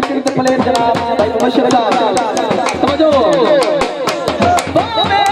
Cricket player जनाब भाई मुशर्रफ समझो? हाँ।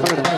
palabras.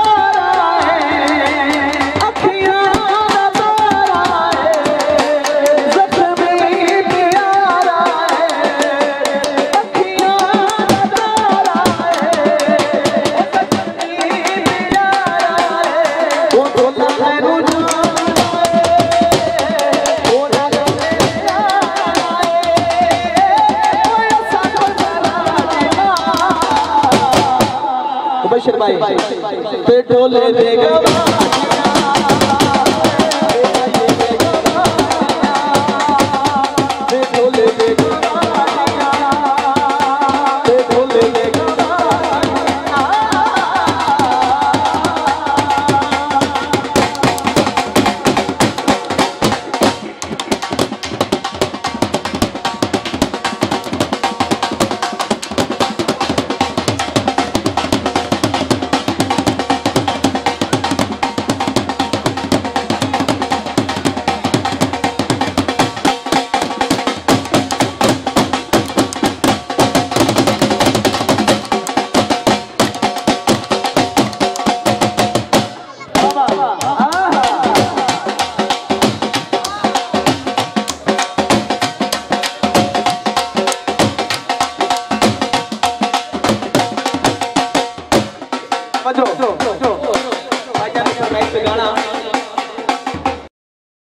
भाई। ले देगा